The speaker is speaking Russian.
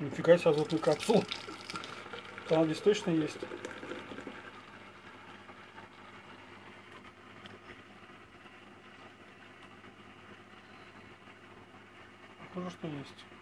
Нифига себе азотную капсулу. Там здесь точно есть. А Похоже, что есть.